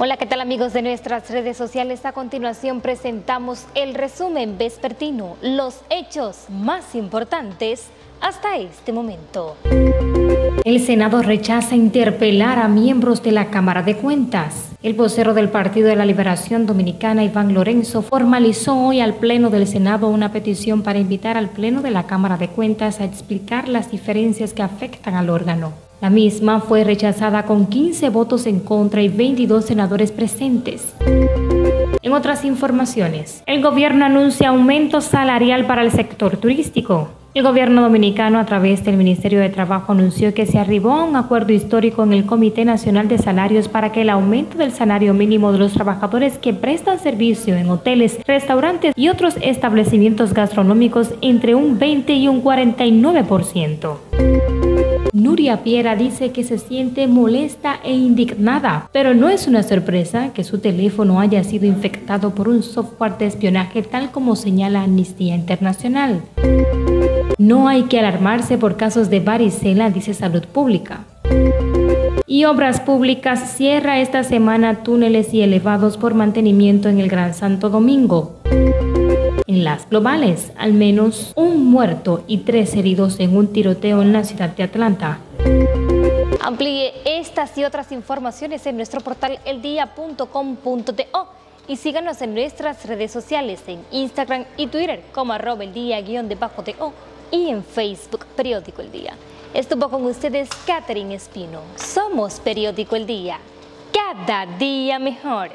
Hola, ¿qué tal amigos de nuestras redes sociales? A continuación presentamos el resumen vespertino, los hechos más importantes hasta este momento. El Senado rechaza interpelar a miembros de la Cámara de Cuentas. El vocero del Partido de la Liberación Dominicana, Iván Lorenzo, formalizó hoy al Pleno del Senado una petición para invitar al Pleno de la Cámara de Cuentas a explicar las diferencias que afectan al órgano. La misma fue rechazada con 15 votos en contra y 22 senadores presentes. En otras informaciones, el gobierno anuncia aumento salarial para el sector turístico. El gobierno dominicano, a través del Ministerio de Trabajo, anunció que se arribó a un acuerdo histórico en el Comité Nacional de Salarios para que el aumento del salario mínimo de los trabajadores que prestan servicio en hoteles, restaurantes y otros establecimientos gastronómicos entre un 20 y un 49%. Nuria Piera dice que se siente molesta e indignada, pero no es una sorpresa que su teléfono haya sido infectado por un software de espionaje tal como señala Amnistía Internacional. No hay que alarmarse por casos de varicela, dice Salud Pública. Y Obras Públicas cierra esta semana túneles y elevados por mantenimiento en el Gran Santo Domingo. En las globales, al menos un muerto y tres heridos en un tiroteo en la ciudad de Atlanta. Amplíe estas y otras informaciones en nuestro portal eldia.com.to y síganos en nuestras redes sociales en Instagram y Twitter como arroba el día guion de O y en Facebook Periódico El Día. Estuvo con ustedes Catherine Espino. Somos Periódico El Día. Cada día mejor.